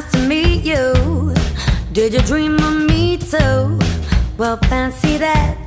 nice to meet you. Did you dream of me too? Well, fancy that.